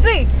victory.